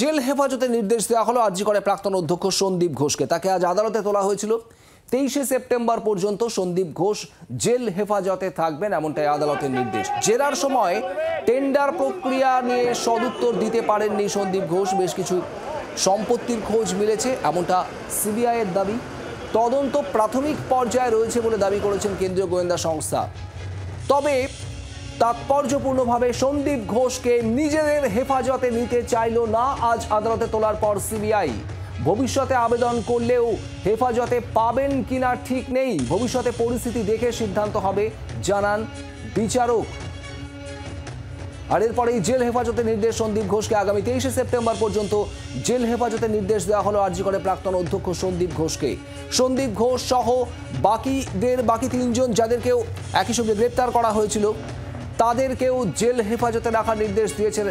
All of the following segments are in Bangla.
জেল হেফাজতে নির্দেশ দেওয়া হলো আর্জি করে প্রাক্তন অধ্যক্ষ সন্দীপ ঘোষকে। তাকে আজ আদালতে তোলা হয়েছিল। তেইশে সেপ্টেম্বর পর্যন্ত সন্দীপ ঘোষ জেল হেফাজতে থাকবেন এমনটাই আদালতের নির্দেশ। জেরার সময় টেন্ডার প্রক্রিয়া নিয়ে সদুত্তর দিতে পারেননি সন্দীপ ঘোষ। বেশ কিছু সম্পত্তির খোঁজ মিলেছে, এমনটা সিবিআইয়ের দাবি। তদন্ত প্রাথমিক পর্যায়ে রয়েছে বলে দাবি করেছেন কেন্দ্রীয় গোয়েন্দা সংস্থা। তবে তাৎপর্যপূর্ণভাবে সন্দীপ ঘোষকে নিজেদের হেফাজতে নিতে চাইল না আজ আদালতে তোলার পর সিবিআই। ভবিষ্যতে আবেদন করলেও হেফাজতে পাবেন কিনা ঠিক নেই। ভবিষ্যতে পরিস্থিতি দেখে সিদ্ধান্ত হবে, জানান বিচারক। আর এরপরেই জেল হেফাজতে নির্দেশ, সন্দীপ ঘোষকে আগামী তেইশে সেপ্টেম্বর পর্যন্ত জেল হেফাজতে নির্দেশ দেওয়া হলো আর্জি করে প্রাক্তন অধ্যক্ষ সন্দীপ ঘোষকে। সন্দীপ ঘোষ সহ বাকিদের বাকি তিনজন, যাদেরকেও একই সঙ্গে গ্রেপ্তার করা হয়েছিল। তাদেরকেও জেল হেফাজতে রাখার নির্দেশ দিয়েছে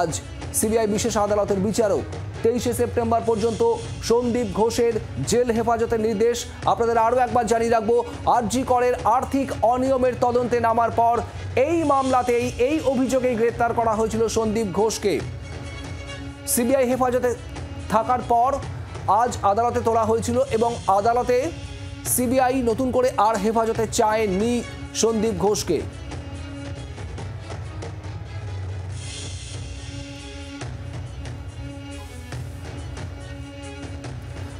আজ সিবিআই বিশেষ আদালতের বিচারক। তেইশে সেপ্টেম্বর পর্যন্ত সন্দীপ ঘোষের জেল হেফাজতের নির্দেশ। আপনাদের আরও একবার জানিয়ে রাখব, আরজি করের আর্থিক অনিয়মের তদন্তে নামার পর এই মামলাতেই এই অভিযোগেই গ্রেপ্তার করা হয়েছিল সন্দীপ ঘোষকে। সিবিআই হেফাজতে থাকার পর আজ আদালতে তোলা হয়েছিল এবং আদালতে সিবিআই নতুন করে আর হেফাজতে চায়নি সন্দীপ ঘোষকে।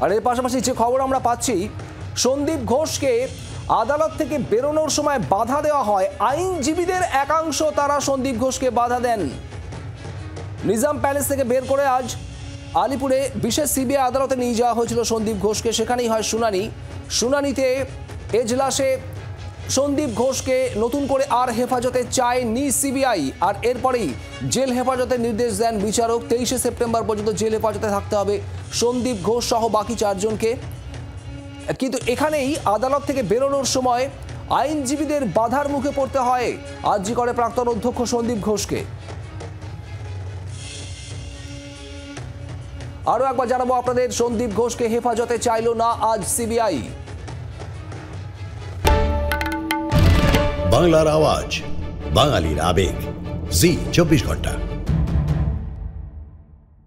আর এর পাশাপাশি যে খবর আমরা পাচ্ছি, সন্দীপ ঘোষকে আদালত থেকে বেরোনোর সময় বাধা দেওয়া হয়। আইনজীবীদের একাংশ তারা সন্দীপ ঘোষকে বাধা দেন। নিজাম প্যালেস থেকে বের করে আজ আলিপুরে বিশেষ সিবিআই আদালতে নিয়ে যাওয়া হয়েছিল সন্দীপ ঘোষকে। সেখানেই হয় শুনানি। শুনানিতে এজলাসে সন্দীপ ঘোষকে নতুন করে আর হেফাজতে চায়নি সিবিআই, আর এরপরেই জেল হেফাজতের নির্দেশ দেন বিচারক। তেইশে সেপ্টেম্বর পর্যন্ত জেল হেফাজতে থাকতে হবে সন্দীপ ঘোষ সহ বাকি চারজনকে। কিন্তু এখানেই আদালত থেকে বেরোনোর সময় আইনজীবীদের বাধার মুখে পড়তে হয়। আর্জি করে প্রাক্তন অধ্যক্ষ সন্দীপ ঘোষকে। আরও একবার জানাব আপনাদের, সন্দীপ ঘোষকে হেফাজতে চাইল না আজ সিবিআই। বাংলার আওয়াজ বাঙালির আবেগ। জি চব্বিশ ঘণ্টা।